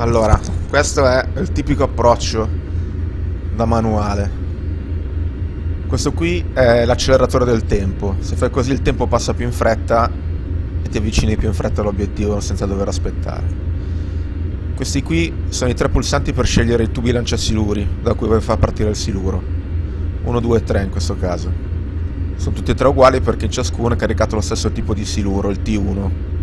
Allora, questo è il tipico approccio da manuale. Questo qui è l'acceleratore del tempo. Se fai così il tempo passa più in fretta e ti avvicini più in fretta all'obiettivo senza dover aspettare. Questi qui sono i tre pulsanti per scegliere i tubi lanciasiluri da cui vuoi far partire il siluro. 1, 2 e 3 in questo caso. Sono tutti e tre uguali perché in ciascuno è caricato lo stesso tipo di siluro, il T1.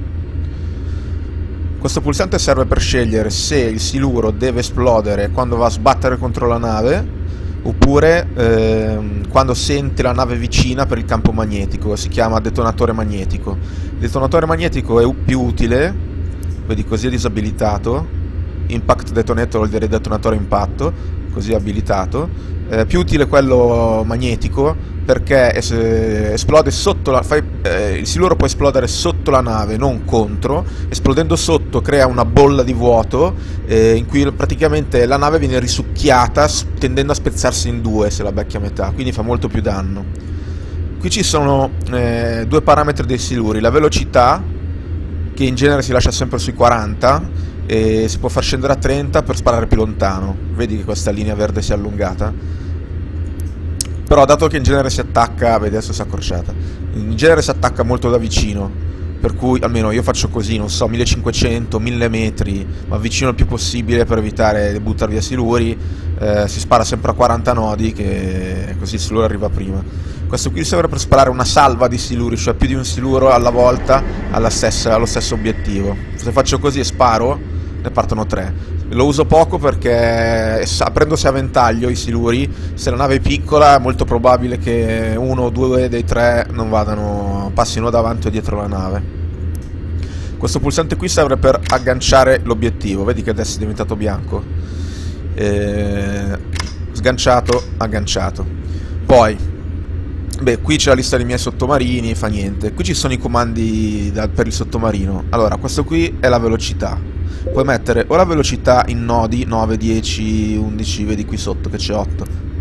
Questo pulsante serve per scegliere se il siluro deve esplodere quando va a sbattere contro la nave oppure ehm, quando sente la nave vicina per il campo magnetico, si chiama detonatore magnetico. Il detonatore magnetico è più utile, vedi così è disabilitato, impact detonator vuol dire detonatore impatto, così abilitato, eh, più utile quello magnetico perché es esplode sotto la... Fai, eh, il siluro può esplodere sotto la nave, non contro, esplodendo sotto crea una bolla di vuoto eh, in cui praticamente la nave viene risucchiata tendendo a spezzarsi in due se la becchi a metà, quindi fa molto più danno. Qui ci sono eh, due parametri dei siluri, la velocità che in genere si lascia sempre sui 40 e si può far scendere a 30 per sparare più lontano, vedi che questa linea verde si è allungata però dato che in genere si attacca, vedi adesso si è accorciata, in genere si attacca molto da vicino, per cui almeno io faccio così, non so, 1500, 1000 metri, ma vicino il più possibile per evitare di buttare via siluri, eh, si spara sempre a 40 nodi che così il siluro arriva prima. Questo qui serve per sparare una salva di siluri, cioè più di un siluro alla volta stessa, allo stesso obiettivo. Se faccio così e sparo, ne partono tre. Lo uso poco perché aprendosi a ventaglio i siluri, se la nave è piccola è molto probabile che uno o due dei tre non vadano, passino davanti o dietro la nave. Questo pulsante qui serve per agganciare l'obiettivo, vedi che adesso è diventato bianco. E... Sganciato, agganciato. Poi, beh, qui c'è la lista dei miei sottomarini, fa niente. Qui ci sono i comandi da, per il sottomarino. Allora, questo qui è la velocità puoi mettere o la velocità in nodi 9, 10, 11, vedi qui sotto che c'è 8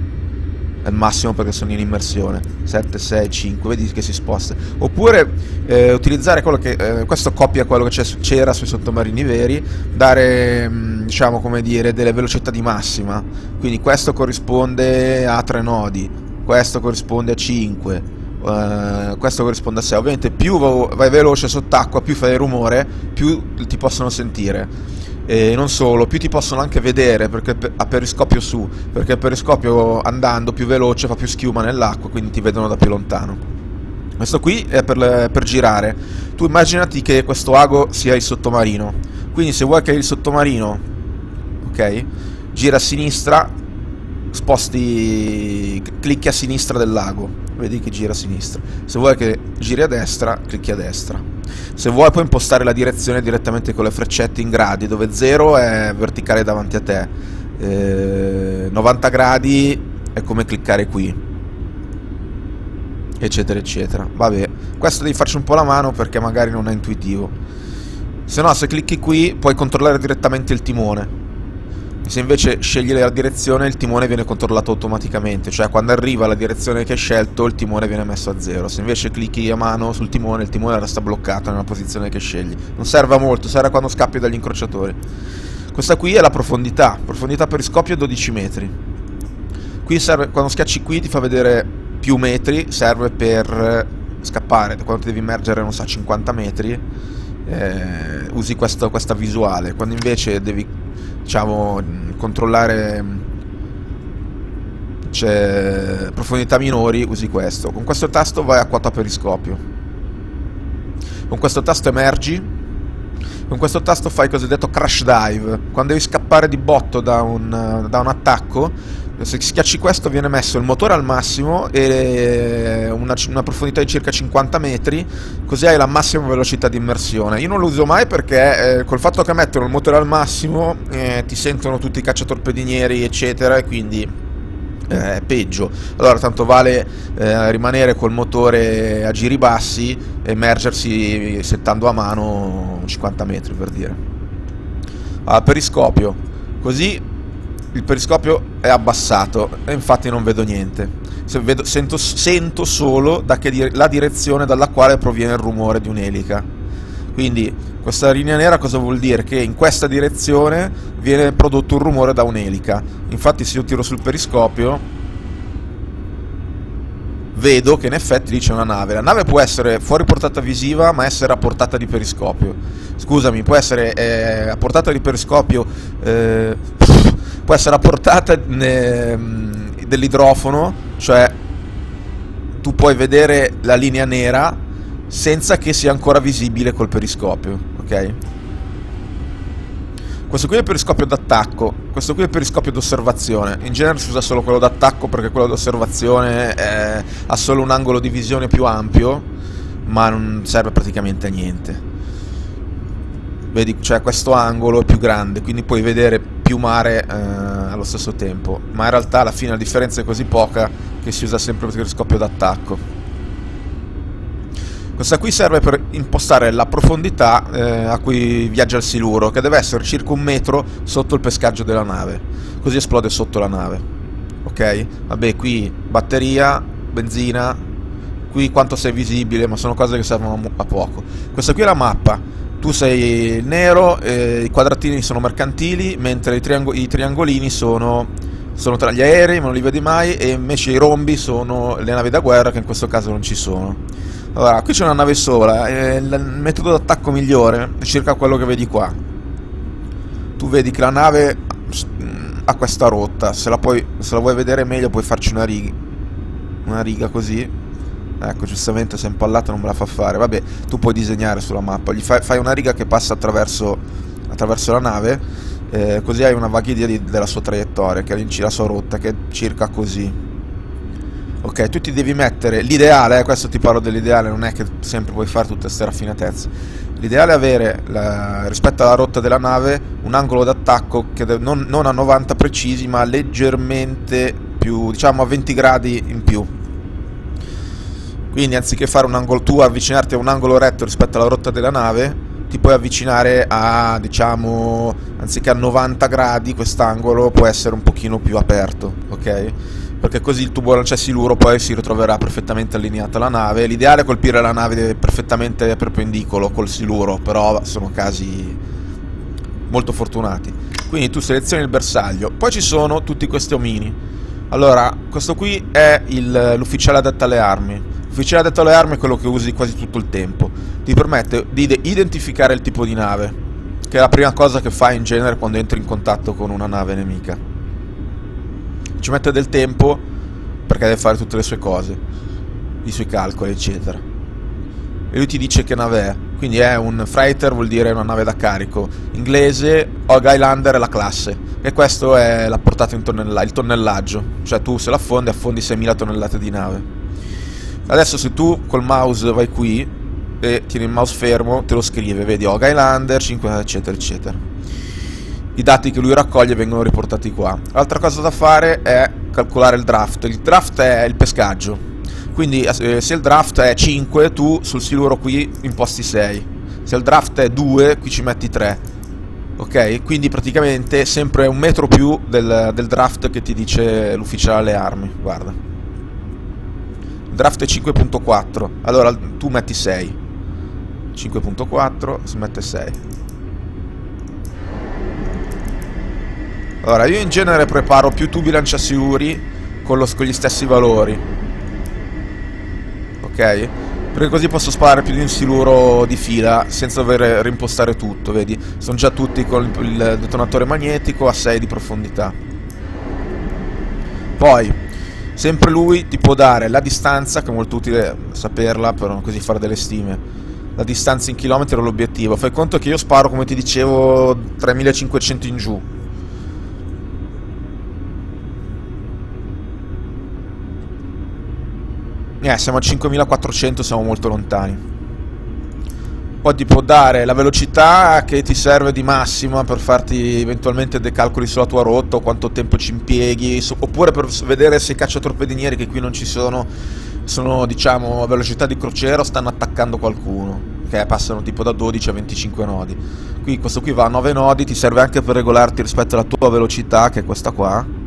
è il massimo perché sono in immersione. 7, 6, 5, vedi che si sposta. Oppure eh, utilizzare quello che eh, questo copia quello che c'era sui sottomarini veri dare mm, diciamo come dire delle velocità di massima. Quindi questo corrisponde a 3 nodi questo corrisponde a 5 Uh, questo corrisponde a 6 ovviamente più vai veloce sott'acqua più fai rumore più ti possono sentire. E non solo più ti possono anche vedere perché a periscopio su perché a periscopio andando più veloce fa più schiuma nell'acqua quindi ti vedono da più lontano. Questo qui è per, per girare. Tu immaginati che questo ago sia il sottomarino. Quindi se vuoi che il sottomarino ok gira a sinistra sposti clicchi a sinistra del lago vedi che gira a sinistra. Se vuoi che giri a destra, clicchi a destra. Se vuoi puoi impostare la direzione direttamente con le freccette in gradi, dove 0 è verticale davanti a te, eh, 90 gradi è come cliccare qui, eccetera eccetera. Vabbè, questo devi farci un po' la mano perché magari non è intuitivo. Se no, se clicchi qui puoi controllare direttamente il timone se invece scegli la direzione il timone viene controllato automaticamente, cioè quando arriva la direzione che hai scelto il timone viene messo a zero. Se invece clicchi a mano sul timone il timone resta bloccato nella posizione che scegli. Non serve molto, serve quando scappi dagli incrociatori. Questa qui è la profondità, profondità periscopio 12 metri. Qui serve, quando schiacci qui ti fa vedere più metri, serve per scappare, quando ti devi immergere, non so, 50 metri, eh, usi questo, questa visuale. Quando invece devi diciamo, controllare c'è profondità minori, usi questo. Con questo tasto vai a quota periscopio. Con questo tasto emergi. Con questo tasto fai il cosiddetto crash dive. Quando devi scappare di botto da un, da un attacco, se schiacci questo viene messo il motore al massimo e una, una, profondità di circa 50 metri così hai la massima velocità di immersione. Io non lo uso mai perché eh, col fatto che mettono il motore al massimo eh, ti sentono tutti i cacciatorpedinieri eccetera e quindi eh, peggio. Allora tanto vale eh, rimanere col motore a giri bassi e immergersi settando a mano 50 metri per dire. Ah, periscopio. Così il periscopio è abbassato e infatti non vedo niente. Vedo, sento, sento, solo da di la direzione dalla quale proviene il rumore di un'elica. Quindi Questa linea nera cosa vuol dire? Che in questa direzione viene prodotto un rumore da un'elica. Infatti se io tiro sul periscopio vedo che in effetti lì c'è una nave. La nave può essere fuori portata visiva ma essere a portata di periscopio. Scusami, può essere eh, a portata di periscopio, eh, può essere a portata dell'idrofono, cioè tu puoi vedere la linea nera senza che sia ancora visibile col periscopio, ok? Questo qui è il periscopio d'attacco, questo qui è il periscopio d'osservazione. In genere si usa solo quello d'attacco perché quello d'osservazione eh, ha solo un angolo di visione più ampio, ma non serve praticamente a niente. Vedi, cioè questo angolo è più grande, quindi puoi vedere più mare eh, allo stesso tempo. Ma in realtà alla fine la differenza è così poca che si usa sempre il periscopio d'attacco. Questa qui serve per impostare la profondità eh, a cui viaggia il siluro, che deve essere circa un metro sotto il pescaggio della nave, così esplode sotto la nave. Ok? Vabbè, qui batteria, benzina, qui quanto sei visibile, ma sono cose che servono a poco. Questa qui è la mappa. Tu sei nero, eh, i quadratini sono mercantili, mentre i, triang i triangolini sono, sono tra gli aerei, ma non li vedi mai, e invece i rombi sono le navi da guerra, che in questo caso non ci sono. Allora, qui c'è una nave sola, e il metodo d'attacco migliore è circa quello che vedi qua. Tu vedi che la nave ha questa rotta, se la, puoi, se la vuoi vedere meglio puoi farci una riga, una riga così. Ecco, giustamente se è impallata non me la fa fare. Vabbè, tu puoi disegnare sulla mappa, gli fai, fai una riga che passa attraverso, attraverso la nave, eh, così hai una vaga idea di, della sua traiettoria, che è la sua rotta, che è circa così. Ok, tu ti devi mettere l'ideale, eh, questo ti parlo dell'ideale, non è che sempre puoi fare tutte queste raffinatezze. L'ideale è avere, la, rispetto alla rotta della nave, un angolo d'attacco che non, non a 90 precisi, ma leggermente più, diciamo a 20 gradi in più. Quindi anziché fare un angolo tu, avvicinarti a un angolo retto rispetto alla rotta della nave, ti puoi avvicinare a, diciamo, anziché a 90 gradi, quest'angolo può essere un pochino più aperto, ok? perché così il tubo lanciasiluro poi si ritroverà perfettamente allineato alla nave. L'ideale è colpire la nave perfettamente perpendicolo col siluro, però sono casi molto fortunati. Quindi tu selezioni il bersaglio, poi ci sono tutti questi omini. Allora, questo qui è l'ufficiale adatto alle armi. Adatto alle armi è quello che usi quasi tutto il tempo. Ti permette di identificare il tipo di nave, che è la prima cosa che fai in genere quando entri in contatto con una nave nemica ci mette del tempo perché deve fare tutte le sue cose, i suoi calcoli, eccetera. E lui ti dice che nave è. Quindi è un freighter, vuol dire una nave da carico. Inglese, Hog Highlander è la classe. E questo è la portata in tonnellaggi, il tonnellaggio. Cioè tu se la affondi, affondi 6.000 tonnellate di nave. Adesso se tu col mouse vai qui e tieni il mouse fermo, te lo scrive, vedi Hog Highlander, 5, eccetera, eccetera i dati che lui raccoglie vengono riportati qua. L'altra cosa da fare è calcolare il draft. Il draft è il pescaggio. Quindi eh, se il draft è 5, tu sul siluro qui imposti 6. Se il draft è 2, qui ci metti 3. Ok? Quindi praticamente sempre un metro più del, del draft che ti dice l'ufficiale armi. Guarda. Draft è 5.4. Allora tu metti 6. 5.4 si mette 6. Allora, io in genere preparo più tubi lanciasiluri con, lo, con gli stessi valori. Ok? Perché così posso sparare più di un siluro di fila senza dover rimpostare tutto, vedi? Sono già tutti con il detonatore magnetico a 6 di profondità. Poi, sempre lui ti può dare la distanza, che è molto utile saperla per così fare delle stime. La distanza in chilometri dall'obiettivo. Fai conto che io sparo, come ti dicevo, 3500 in giù. Eh, siamo a 5400, siamo molto lontani. Poi ti può dare la velocità che ti serve di massima per farti eventualmente dei calcoli sulla tua rotta quanto tempo ci impieghi, oppure per vedere se i cacciatorpedinieri che qui non ci sono, sono diciamo a velocità di crociera stanno attaccando qualcuno, che passano tipo da 12 a 25 nodi. Qui questo qui va a 9 nodi, ti serve anche per regolarti rispetto alla tua velocità, che è questa qua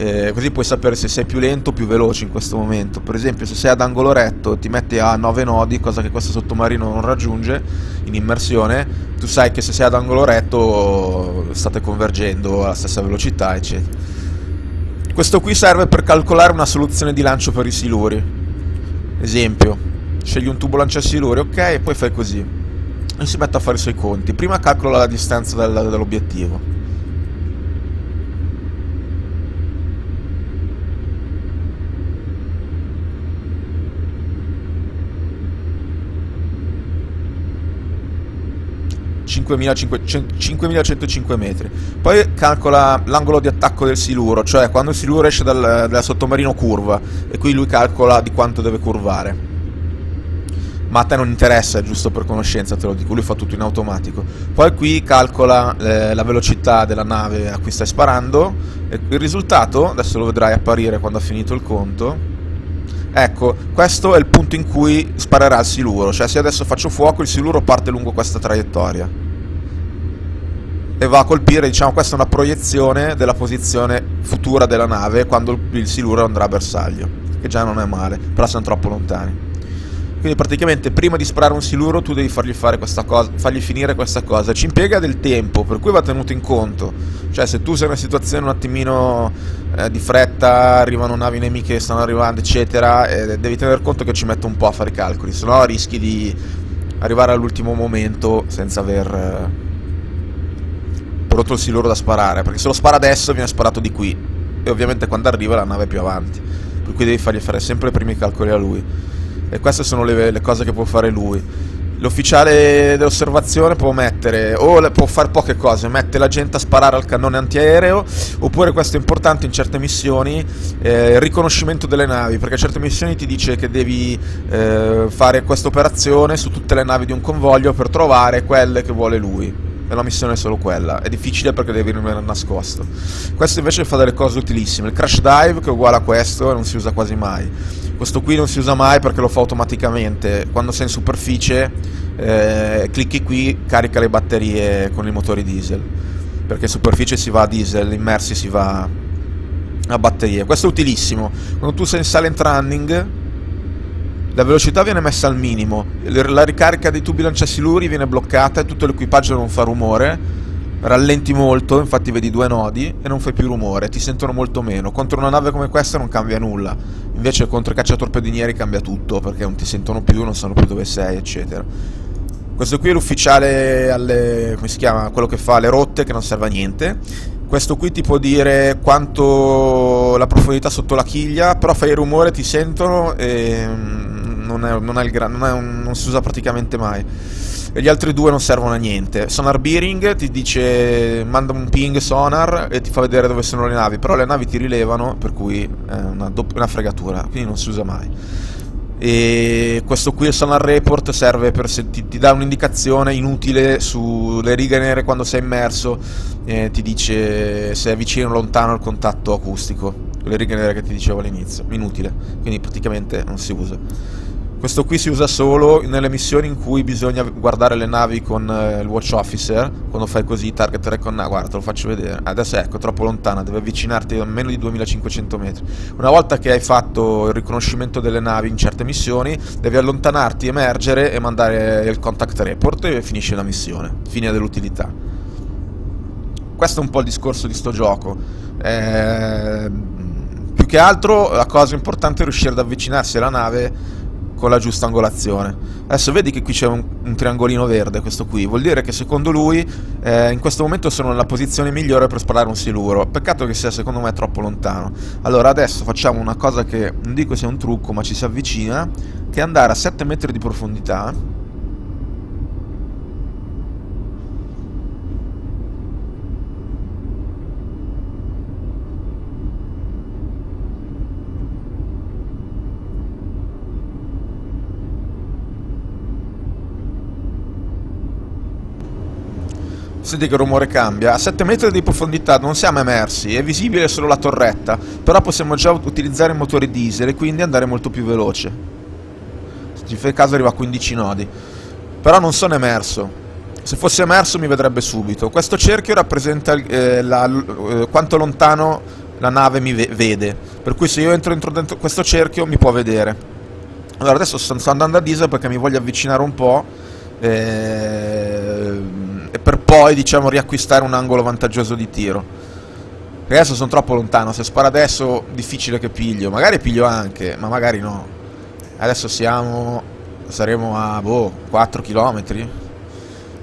eh, così puoi sapere se sei più lento o più veloce in questo momento. Per esempio, se sei ad angolo retto ti metti a 9 nodi, cosa che questo sottomarino non raggiunge in immersione, tu sai che se sei ad angolo retto state convergendo alla stessa velocità, eccetera. Questo qui serve per calcolare una soluzione di lancio per i siluri. Esempio, scegli un tubo lancia siluri, ok, e poi fai così. E si mette a fare i suoi conti. Prima calcola la distanza dell'obiettivo. 5105 metri. Poi calcola l'angolo di attacco del siluro, cioè quando il siluro esce dal, dal sottomarino curva e qui lui calcola di quanto deve curvare. Ma a te non interessa, è giusto per conoscenza, te lo dico, lui fa tutto in automatico. Poi qui calcola eh, la velocità della nave a cui stai sparando e il risultato, adesso lo vedrai apparire quando ha finito il conto. Ecco, questo è il punto in cui sparerà il siluro, cioè se adesso faccio fuoco il siluro parte lungo questa traiettoria e va a colpire, diciamo, questa è una proiezione della posizione futura della nave quando il siluro andrà a bersaglio, che già non è male, però siamo troppo lontani. Quindi praticamente prima di sparare un siluro tu devi fargli fare questa cosa, fargli finire questa cosa. Ci impiega del tempo, per cui va tenuto in conto. Cioè se tu sei in una situazione un attimino eh, di fretta, arrivano navi nemiche che stanno arrivando, eccetera, eh, devi tener conto che ci mette un po' a fare i calcoli, se no rischi di arrivare all'ultimo momento senza aver... Eh, pronto il siluro da sparare, perché se lo spara adesso viene sparato di qui, e ovviamente quando arriva la nave è più avanti, per cui devi fargli fare sempre i primi calcoli a lui. E queste sono le, le cose che può fare lui. L'ufficiale dell'osservazione può mettere, o può fare poche cose, mette la gente a sparare al cannone antiaereo, oppure questo è importante in certe missioni, eh, il riconoscimento delle navi, perché certe missioni ti dice che devi eh, fare questa operazione su tutte le navi di un convoglio per trovare quelle che vuole lui e la missione è solo quella. È difficile perché devi rimanere nascosto. Questo invece fa delle cose utilissime. Il crash dive, che è uguale a questo, non si usa quasi mai. Questo qui non si usa mai perché lo fa automaticamente. Quando sei in superficie, eh, clicchi qui, carica le batterie con i motori diesel. Perché in superficie si va a diesel, immersi si va a batterie. Questo è utilissimo. Quando tu sei in silent running la velocità viene messa al minimo, la ricarica dei tubi lanciasiluri viene bloccata e tutto l'equipaggio non fa rumore, rallenti molto, infatti vedi due nodi e non fai più rumore, ti sentono molto meno. Contro una nave come questa non cambia nulla, invece contro i cacciatorpedinieri cambia tutto perché non ti sentono più, non sanno più dove sei, eccetera. Questo qui è l'ufficiale alle... come si chiama? Quello che fa le rotte che non serve a niente. Questo qui ti può dire quanto la profondità sotto la chiglia, però fai rumore, ti sentono e non, è, non, è il gran, non, è un, non si usa praticamente mai. E gli altri due non servono a niente. Sonar Bearing ti dice manda un ping sonar e ti fa vedere dove sono le navi, però le navi ti rilevano, per cui è una, una fregatura, quindi non si usa mai e questo qui il sonar report serve per se ti, ti dà un'indicazione inutile sulle righe nere quando sei immerso eh, ti dice se è vicino o lontano il contatto acustico le righe nere che ti dicevo all'inizio inutile quindi praticamente non si usa questo qui si usa solo nelle missioni in cui bisogna guardare le navi con eh, il watch officer. Quando fai così, target recon, ah, guarda, te lo faccio vedere. Adesso ecco, troppo lontana, deve avvicinarti a meno di 2500 metri. Una volta che hai fatto il riconoscimento delle navi in certe missioni, devi allontanarti, emergere e mandare il contact report e finisce la missione. Fine dell'utilità. Questo è un po' il discorso di sto gioco. Eh, più che altro la cosa importante è riuscire ad avvicinarsi alla nave con la giusta angolazione. Adesso vedi che qui c'è un, un, triangolino verde, questo qui, vuol dire che secondo lui eh, in questo momento sono nella posizione migliore per sparare un siluro. Peccato che sia secondo me troppo lontano. Allora adesso facciamo una cosa che non dico sia un trucco ma ci si avvicina, che è andare a 7 metri di profondità Senti che rumore cambia. A 7 metri di profondità non siamo emersi, è visibile solo la torretta, però possiamo già utilizzare i motori diesel e quindi andare molto più veloce. Se ti fai caso arriva a 15 nodi. Però non sono emerso. Se fosse emerso mi vedrebbe subito. Questo cerchio rappresenta eh, la, eh, quanto lontano la nave mi vede. Per cui se io entro dentro questo cerchio mi può vedere. Allora adesso sto andando a diesel perché mi voglio avvicinare un po' eh, e per poi diciamo riacquistare un angolo vantaggioso di tiro. Perché adesso sono troppo lontano, se sparo adesso difficile che piglio, magari piglio anche, ma magari no. Adesso siamo, saremo a boh, 4 km,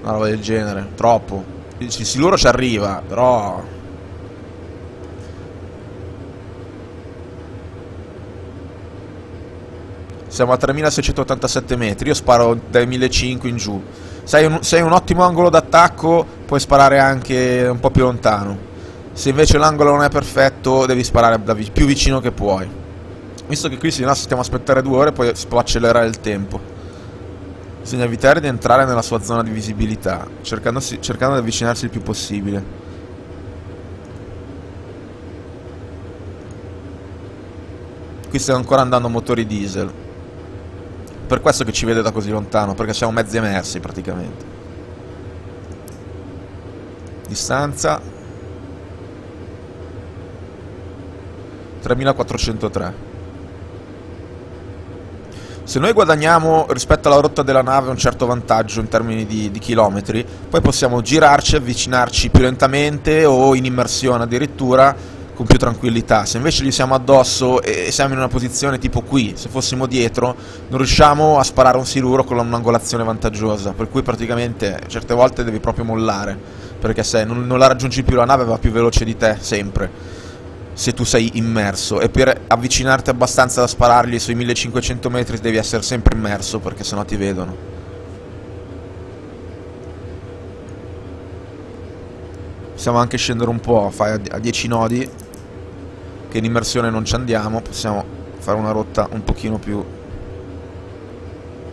una roba del genere, troppo. Il siluro ci arriva, però Siamo a 3687 metri, io sparo dai 1500 in giù. Se hai un, se hai un ottimo angolo d'attacco puoi sparare anche un po' più lontano. Se invece l'angolo non è perfetto devi sparare vi più vicino che puoi. Visto che qui se no stiamo a aspettare due ore poi si può accelerare il tempo. Bisogna evitare di entrare nella sua zona di visibilità, cercando di avvicinarsi il più possibile. Qui stiamo ancora andando a motori diesel. Per questo che ci vede da così lontano, perché siamo mezzi emersi praticamente. Distanza 3403. Se noi guadagniamo rispetto alla rotta della nave un certo vantaggio in termini di, di, chilometri, poi possiamo girarci, avvicinarci più lentamente o in immersione addirittura con più tranquillità. Se invece gli siamo addosso e siamo in una posizione tipo qui, se fossimo dietro, non riusciamo a sparare un siluro con un'angolazione vantaggiosa, per cui praticamente certe volte devi proprio mollare, perché se non, non la raggiungi più la nave va più veloce di te, sempre se tu sei immerso. E per avvicinarti abbastanza da sparargli sui 1500 metri devi essere sempre immerso perché sennò ti vedono. Possiamo anche scendere un po' fai a 10 nodi che in immersione non ci andiamo, possiamo fare una rotta un pochino più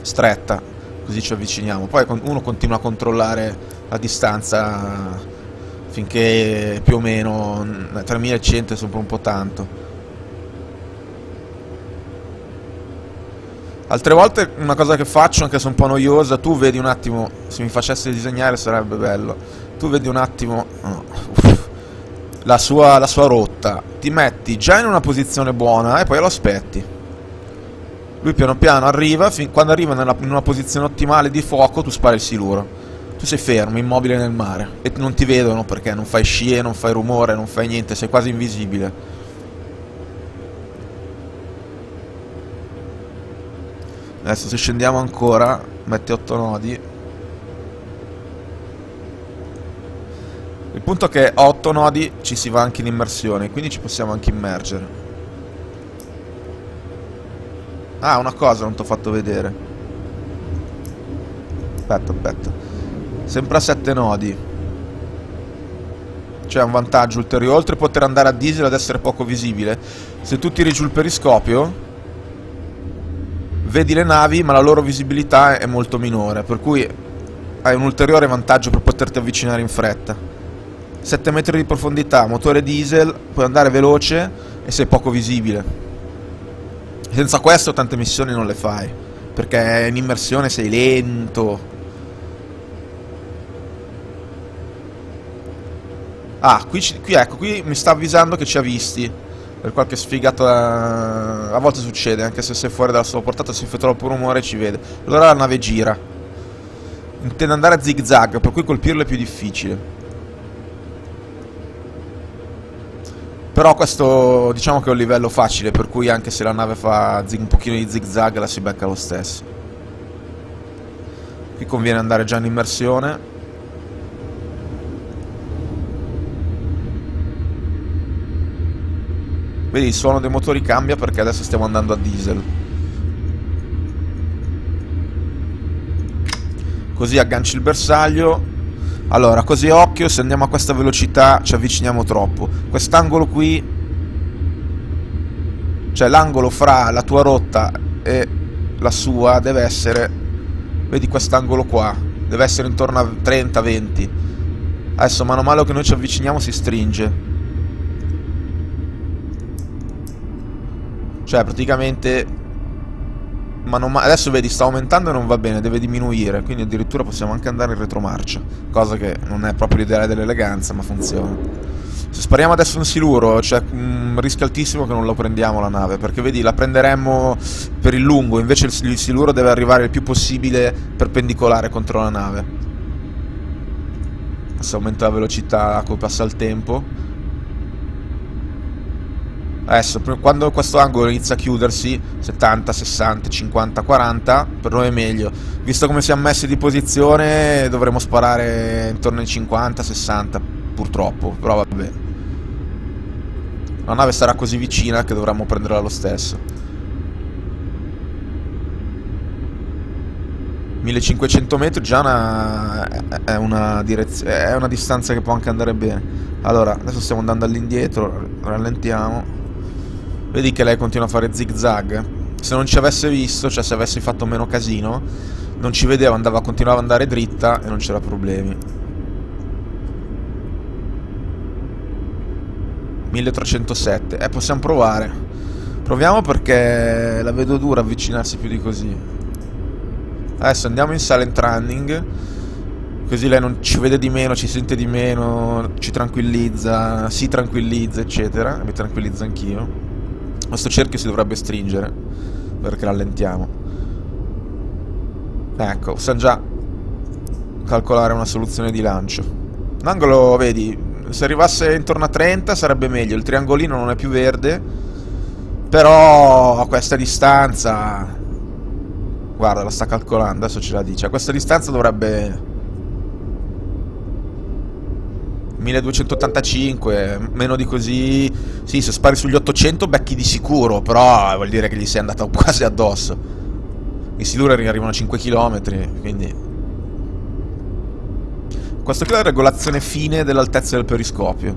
stretta, così ci avviciniamo. Poi uno continua a controllare la distanza finché più o meno 3100 è sempre un po' tanto. Altre volte una cosa che faccio, anche se un po' noiosa, tu vedi un attimo, se mi facessi disegnare sarebbe bello, tu vedi un attimo... Oh, la sua, la sua rotta, ti metti già in una posizione buona e poi lo aspetti. Lui piano piano arriva, fin quando arriva nella, in una posizione ottimale di fuoco tu spari il siluro. Tu sei fermo, immobile nel mare e non ti vedono perché non fai scie, non fai rumore, non fai niente, sei quasi invisibile. Adesso se scendiamo ancora, metti 8 nodi, Il punto è che a 8 nodi ci si va anche in immersione, quindi ci possiamo anche immergere. Ah, una cosa non ti ho fatto vedere. Aspetta, aspetta. Sempre a 7 nodi. C'è un vantaggio ulteriore. Oltre a poter andare a diesel ed essere poco visibile, se tu tiri giù il periscopio, vedi le navi, ma la loro visibilità è molto minore. Per cui hai un ulteriore vantaggio per poterti avvicinare in fretta. 7 metri di profondità, motore diesel, puoi andare veloce e sei poco visibile. Senza questo tante missioni non le fai, perché in immersione sei lento. Ah, qui, qui ecco, qui mi sta avvisando che ci ha visti. Per qualche sfigata... A volte succede, anche se sei fuori dalla sua portata, si fa troppo rumore e ci vede. Allora la nave gira. Intende andare a zig zag, per cui colpirlo è più difficile. Però questo diciamo che è un livello facile, per cui anche se la nave fa un pochino di zig zag la si becca lo stesso. Qui conviene andare già in immersione. Vedi il suono dei motori cambia perché adesso stiamo andando a diesel. Così agganci il bersaglio allora, così occhio, se andiamo a questa velocità ci avviciniamo troppo. Quest'angolo qui, cioè l'angolo fra la tua rotta e la sua deve essere, vedi quest'angolo qua, deve essere intorno a 30-20. Adesso mano a mano che noi ci avviciniamo si stringe. Cioè praticamente ma non, adesso vedi sta aumentando e non va bene, deve diminuire, quindi addirittura possiamo anche andare in retromarcia, cosa che non è proprio l'ideale dell'eleganza, ma funziona. Se spariamo adesso un siluro c'è un rischio altissimo che non lo prendiamo la nave, perché vedi la prenderemmo per il lungo, invece il, il siluro deve arrivare il più possibile perpendicolare contro la nave. Adesso aumenta la velocità a passa il tempo. Adesso, quando questo angolo inizia a chiudersi, 70, 60, 50, 40, per noi è meglio. Visto come siamo messi di posizione, dovremo sparare intorno ai 50, 60, purtroppo, però vabbè. La nave sarà così vicina che dovremmo prenderla lo stesso. 1500 metri già una, è, una è una distanza che può anche andare bene. Allora, adesso stiamo andando all'indietro, rallentiamo. Vedi che lei continua a fare zig zag? Se non ci avesse visto, cioè se avessi fatto meno casino, non ci vedeva, andava, continuava ad andare dritta e non c'era problemi. 1307. Eh, possiamo provare. Proviamo perché la vedo dura avvicinarsi più di così. Adesso andiamo in silent running. Così lei non ci vede di meno, ci sente di meno, ci tranquillizza, si tranquillizza, eccetera. Mi tranquillizza anch'io. Questo cerchio si dovrebbe stringere perché rallentiamo. Ecco, possiamo già calcolare una soluzione di lancio. L'angolo, vedi, se arrivasse intorno a 30 sarebbe meglio. Il triangolino non è più verde, però a questa distanza... Guarda, la sta calcolando, adesso ce la dice. A questa distanza dovrebbe 1285, meno di così... Sì, se spari sugli 800 becchi di sicuro, però vuol dire che gli sei andato quasi addosso. I siluri arrivano a 5 km, quindi... Questo qui è la regolazione fine dell'altezza del periscopio.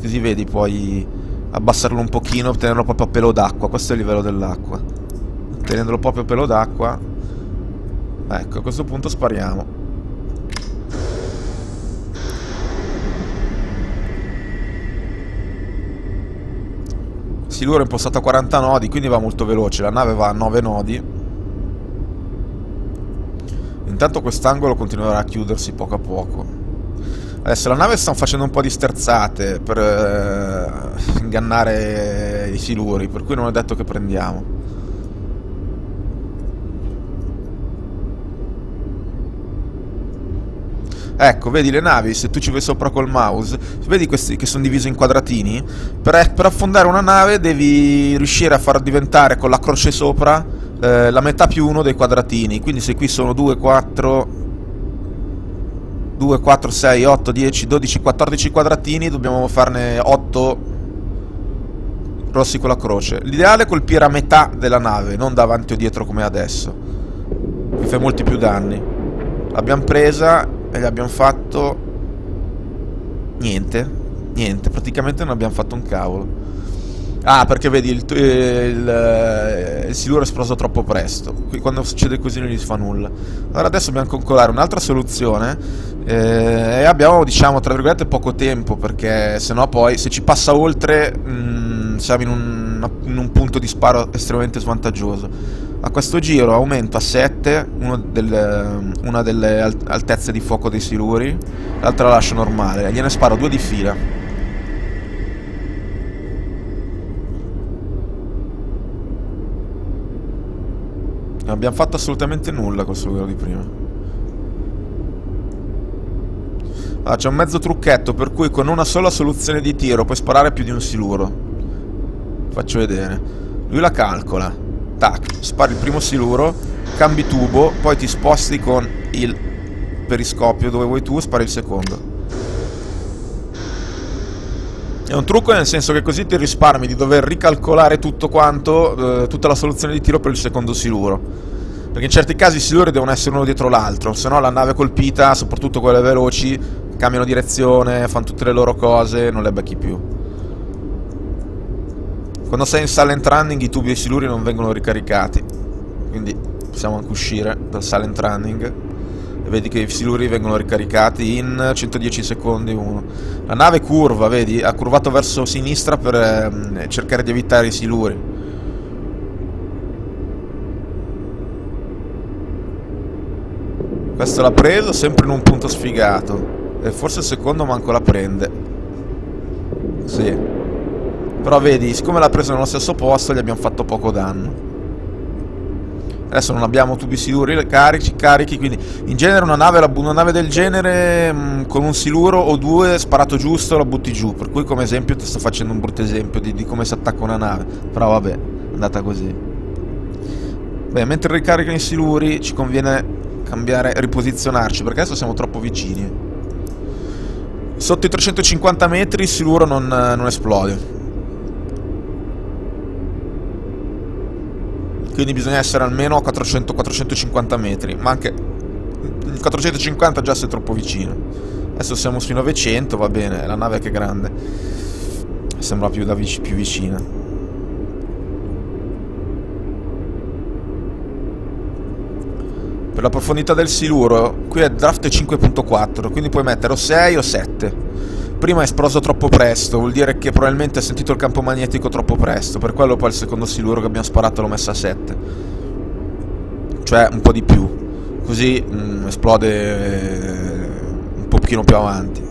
Così vedi, puoi abbassarlo un pochino, tenerlo proprio a pelo d'acqua. Questo è il livello dell'acqua. Tenendolo proprio a pelo d'acqua... Ecco, a questo punto spariamo. Siluro è impostato a 40 nodi, quindi va molto veloce. La nave va a 9 nodi. Intanto quest'angolo continuerà a chiudersi poco a poco. Adesso la nave sta facendo un po' di sterzate per eh, ingannare i siluri, per cui non è detto che prendiamo. Ecco, vedi le navi, se tu ci vai sopra col mouse, vedi questi che sono divisi in quadratini? Per, per affondare una nave devi riuscire a far diventare con la croce sopra eh, la metà più uno dei quadratini. Quindi se qui sono 2, 4, 2, 4, 6, 8, 10, 12, 14 quadratini, dobbiamo farne 8 rossi con la croce. L'ideale è colpire a metà della nave, non davanti o dietro come adesso. Mi fai molti più danni. L'abbiamo presa e abbiamo fatto niente niente praticamente non abbiamo fatto un cavolo. Ah perché vedi il, il, il siluro è esploso troppo presto. Qui quando succede così non gli si fa nulla. Allora adesso dobbiamo concordare. Un'altra soluzione eh, e abbiamo diciamo tra virgolette poco tempo perché sennò poi se ci passa oltre mh, mm, siamo in un, in un punto di sparo estremamente svantaggioso a questo giro aumento a 7 delle, una delle altezze di fuoco dei siluri, l'altra la lascio normale e gliene sparo due di fila. Non abbiamo fatto assolutamente nulla con quello di prima. Allora, c'è un mezzo trucchetto per cui con una sola soluzione di tiro puoi sparare più di un siluro. Faccio vedere. Lui la calcola tac, spari il primo siluro, cambi tubo, poi ti sposti con il periscopio dove vuoi tu spari il secondo. È un trucco nel senso che così ti risparmi di dover ricalcolare tutto quanto, eh, tutta la soluzione di tiro per il secondo siluro. Perché in certi casi i siluri devono essere uno dietro l'altro, se no la nave colpita, soprattutto quelle veloci, cambiano direzione, fanno tutte le loro cose, non le becchi più. Quando sei in silent running i tubi e i siluri non vengono ricaricati. Quindi possiamo anche uscire dal silent running. E vedi che i siluri vengono ricaricati in 110 secondi uno. La nave curva, vedi, ha curvato verso sinistra per ehm, cercare di evitare i siluri. Questo l'ha preso, sempre in un punto sfigato. E forse il secondo manco la prende. Sì. Però vedi, siccome l'ha preso nello stesso posto, gli abbiamo fatto poco danno. Adesso non abbiamo tubi siluri carichi, carichi, quindi in genere una nave, una nave del genere mh, con un siluro o due sparato giusto la butti giù. Per cui come esempio ti sto facendo un brutto esempio di, di come si attacca una nave. Però vabbè, è andata così. Beh, mentre ricaricano i siluri ci conviene cambiare, riposizionarci, perché adesso siamo troppo vicini. Sotto i 350 metri il siluro non, non esplode. Quindi bisogna essere almeno a 400-450 metri, ma anche 450 già sei troppo vicino. Adesso siamo sui 900, va bene, la nave che grande. Sembra più, da vic più vicina. Per la profondità del siluro, qui è draft 5.4, quindi puoi mettere o 6 o 7. Prima è esploso troppo presto, vuol dire che probabilmente ha sentito il campo magnetico troppo presto, per quello poi il secondo siluro che abbiamo sparato l'ho messo a 7. Cioè un po' di più, così mh, mm, esplode eh, un pochino più avanti.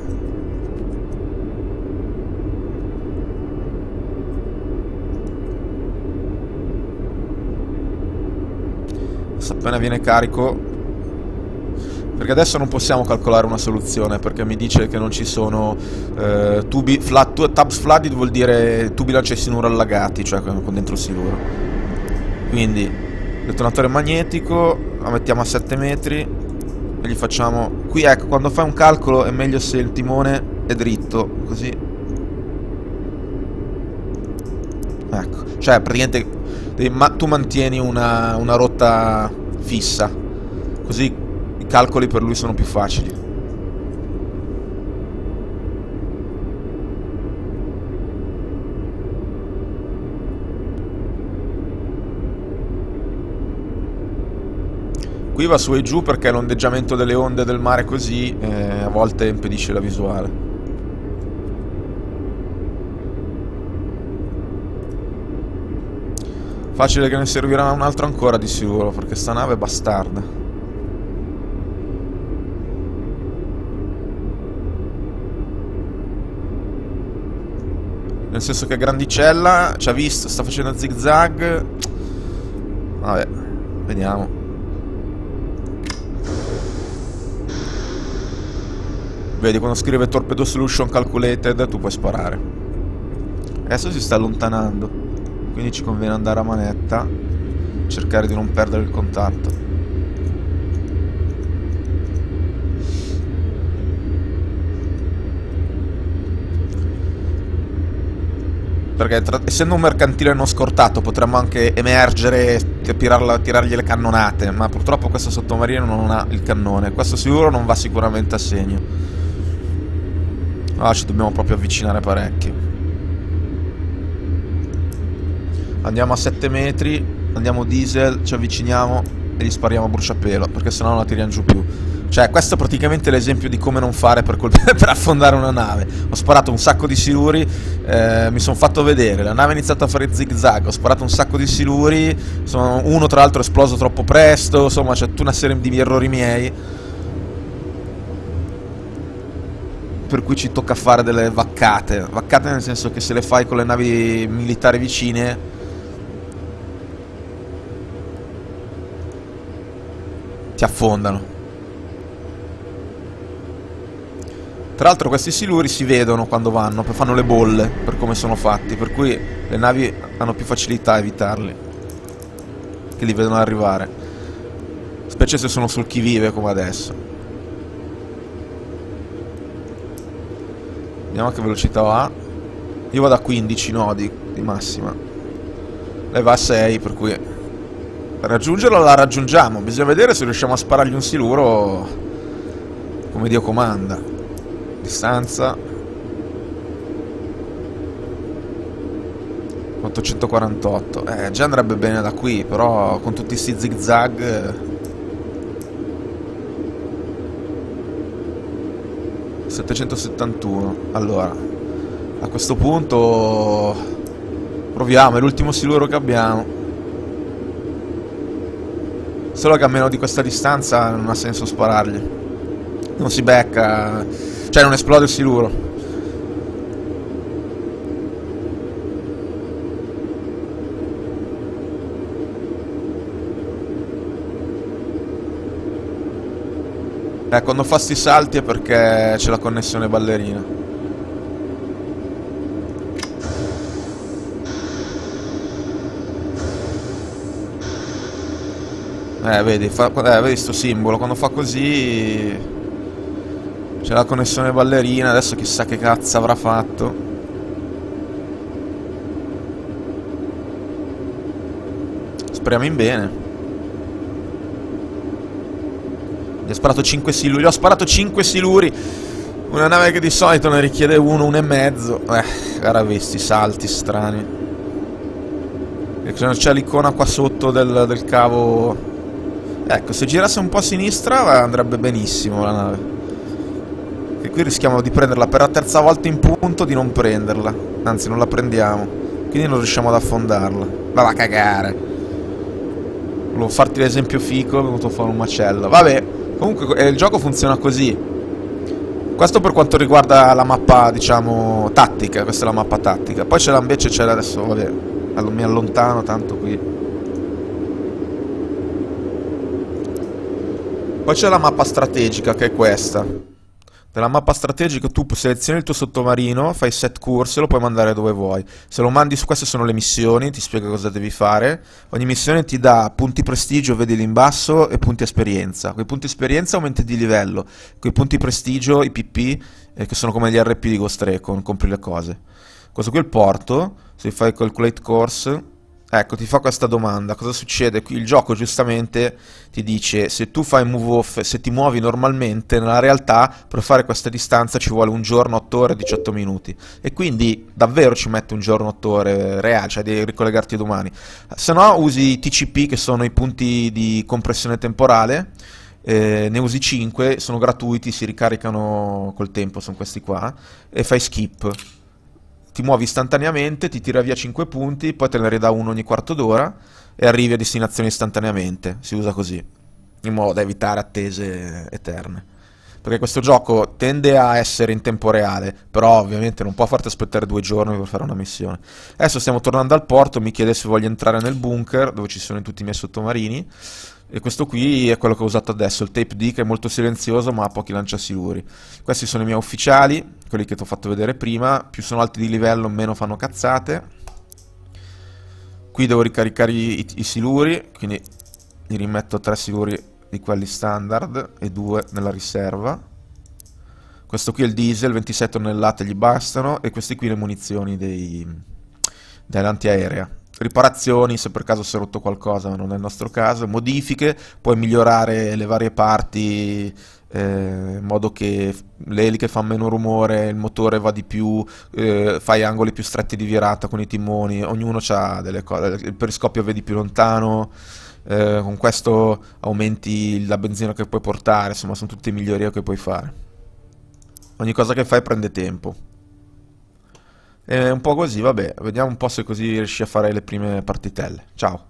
appena viene carico perché adesso non possiamo calcolare una soluzione perché mi dice che non ci sono eh, tubi flat, tabs flooded vuol dire tubi lanciasinuro allagati cioè con, con dentro il siluro quindi detonatore magnetico la mettiamo a 7 metri e gli facciamo qui ecco quando fai un calcolo è meglio se il timone è dritto così ecco cioè praticamente tu mantieni una, una rotta fissa. Così calcoli per lui sono più facili. Qui va su e giù perché l'ondeggiamento delle onde del mare così eh, a volte impedisce la visuale. Facile che ne servirà un altro ancora di sicuro, perché sta nave è bastarda. Nel senso che grandicella, ci ha visto, sta facendo zig zag. Vabbè, vediamo. Vedi, quando scrive Torpedo Solution Calculated, tu puoi sparare. Adesso si sta allontanando quindi ci conviene andare a manetta cercare di non perdere il contatto perché essendo un mercantile non scortato potremmo anche emergere e tirargli le cannonate ma purtroppo questo sottomarino non ha il cannone. Questo sicuro non va sicuramente a segno. Ah ci dobbiamo proprio avvicinare parecchio. Andiamo a 7 metri, andiamo diesel, ci avviciniamo e gli spariamo a bruciapelo, perché sennò non la tiriamo giù più. Cioè, questo è praticamente l'esempio di come non fare per, per, affondare una nave. Ho sparato un sacco di siluri, eh, mi sono fatto vedere, la nave ha iniziato a fare zig zag, ho sparato un sacco di siluri, sono, uno tra l'altro è esploso troppo presto, insomma c'è tutta una serie di errori miei. Per cui ci tocca fare delle vaccate. Vaccate nel senso che se le fai con le navi militari vicine ti affondano. Tra l'altro questi siluri si vedono quando vanno, fanno le bolle per come sono fatti, per cui le navi hanno più facilità a evitarli, che li vedono arrivare. Specie se sono sul chi vive come adesso. Vediamo a che velocità ha. Io vado a 15 nodi di massima. Lei va a 6, per cui per raggiungerlo la raggiungiamo. Bisogna vedere se riusciamo a sparargli un siluro come Dio comanda. Distanza 848. Eh, già andrebbe bene da qui, però con tutti questi zig zag 771. Allora, a questo punto proviamo, è l'ultimo siluro che abbiamo. Solo che a meno di questa distanza non ha senso sparargli. Non si becca, cioè non esplode il siluro. Eh, quando fa sti salti è perché c'è la connessione ballerina. Eh, vedi, fa, eh, vedi sto simbolo, quando fa così... C'è la connessione ballerina, adesso chissà che cazzo avrà fatto. Speriamo in bene. Gli ho sparato 5 siluri. Gli ho sparato 5 siluri. Una nave che di solito ne richiede uno, uno e mezzo. Eh, guarda questi salti strani. C'è l'icona qua sotto del, del cavo. Ecco, se girasse un po' a sinistra andrebbe benissimo la nave. E qui rischiamo di prenderla per la terza volta in punto di non prenderla. Anzi, non la prendiamo. Quindi non riusciamo ad affondarla. Va a cagare. Volevo farti l'esempio fico, è venuto fuori un macello. Vabbè, Comunque eh, il gioco funziona così. Questo per quanto riguarda la mappa, diciamo, tattica. Questa è la mappa tattica. Poi c'è invece c'è adesso, vabbè, mi allontano tanto qui. Poi c'è la mappa strategica che è questa. Nella mappa strategica tu selezioni il tuo sottomarino, fai set course e lo puoi mandare dove vuoi. Se lo mandi su queste sono le missioni, ti spiega cosa devi fare. Ogni missione ti dà punti prestigio, vedi lì in basso, e punti esperienza. Con i punti esperienza aumenti di livello, con i punti prestigio, i PP, eh, che sono come gli RP di Ghost Recon, compri le cose. Questo qui è il porto, se fai calculate course Ecco, ti fa questa domanda, cosa succede? Il gioco giustamente ti dice se tu fai move off, se ti muovi normalmente, nella realtà per fare questa distanza ci vuole un giorno, 8 ore, 18 minuti. E quindi davvero ci mette un giorno, 8 ore reale, cioè devi ricollegarti domani. Se no usi i TCP che sono i punti di compressione temporale, eh, ne usi 5, sono gratuiti, si ricaricano col tempo, sono questi qua, e fai skip ti muovi istantaneamente, ti tira via 5 punti, poi te ne ridà uno ogni quarto d'ora e arrivi a destinazione istantaneamente. Si usa così, in modo da evitare attese eterne. Perché questo gioco tende a essere in tempo reale, però ovviamente non può farti aspettare due giorni per fare una missione. Adesso stiamo tornando al porto, mi chiede se voglio entrare nel bunker, dove ci sono tutti i miei sottomarini. E questo qui è quello che ho usato adesso, il Tape D che è molto silenzioso ma ha pochi lanciasiluri. Questi sono i miei ufficiali, quelli che ti ho fatto vedere prima, più sono alti di livello meno fanno cazzate. Qui devo ricaricare i, i, siluri, quindi gli rimetto tre siluri di quelli standard e due nella riserva. Questo qui è il diesel, 27 tonnellate gli bastano e questi qui le munizioni dei, dell'antiaerea riparazioni se per caso si è rotto qualcosa, ma non è il nostro caso, modifiche, puoi migliorare le varie parti eh, in modo che le eliche fa meno rumore, il motore va di più, eh, fai angoli più stretti di virata con i timoni, ognuno ha delle cose, il periscopio vedi più lontano, eh, con questo aumenti la benzina che puoi portare, insomma sono tutte migliorie che puoi fare. Ogni cosa che fai prende tempo. È un po' così, vabbè, vediamo un po' se così riesci a fare le prime partitelle. Ciao!